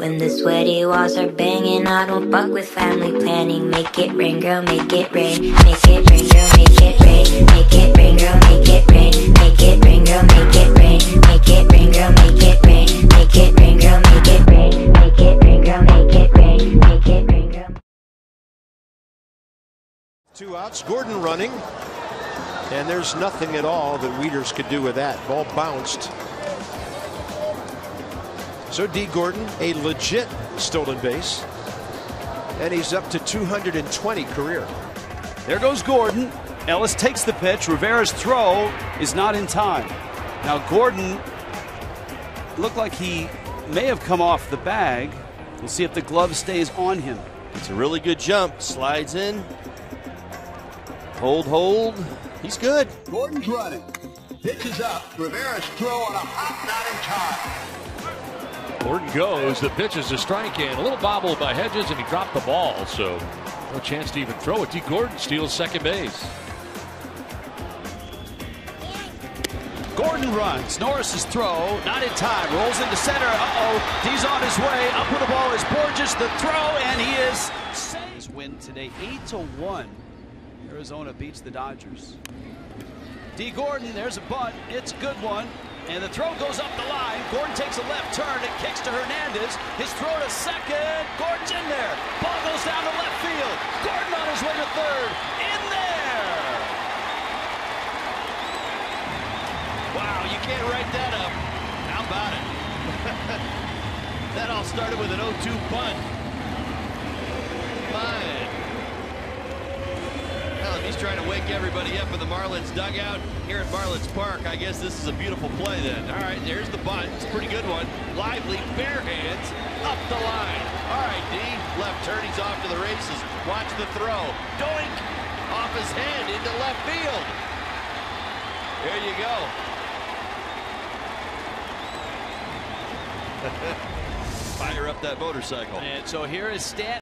When the sweaty walls are banging, I don't fuck with family planning. Make it rain, girl, make it rain. Make it rain, girl, make it rain. Make it rain, girl, make it rain. Make it rain, girl, make it rain. Make it rain, girl, make it rain. Make it rain, girl, make it rain. Make it rain, girl, make it rain. Make it rain, girl. Two outs, Gordon running. And there's nothing at all that Wieters could do with that. Ball bounced. So Dee Gordon, a legit stolen base. And he's up to 220 career. There goes Gordon. Ellis takes the pitch. Rivera's throw is not in time. Now Gordon looked like he may have come off the bag. We'll see if the glove stays on him. It's a really good jump. Slides in. Hold, hold. He's good. Gordon's running. Pitch is up. Rivera's throw on a hop, not in time. Gordon goes. The pitch is a strike and a little bobbled by Hedges, and he dropped the ball. So no chance to even throw it. Dee Gordon steals second base. Gordon runs. Norris's throw, not in time. Rolls into center. Uh-oh. He's on his way. Up with the ball is Borges. The throw, and he is. His win today, 8 to 1. Arizona beats the Dodgers. Dee Gordon, there's a bunt. It's a good one. And the throw goes up the line. Gordon takes a left turn and kicks to Hernandez. His throw to second. Gordon's in there. Ball goes down to left field. Gordon on his way to third. In there. Wow, you can't write that up. How about it? that all started with an 0-2 bunt. Fine. Well, if he's trying to wake everybody up in the Marlins dugout here at Marlins Park, I guess this is a beautiful play then. All right, there's the bunt. It's a pretty good one. Lively, bare hands, up the line. All right, D, left turn. He's off to the races. Watch the throw. Doink! Off his head into left field. There you go. Fire up that motorcycle. And so here is Stan.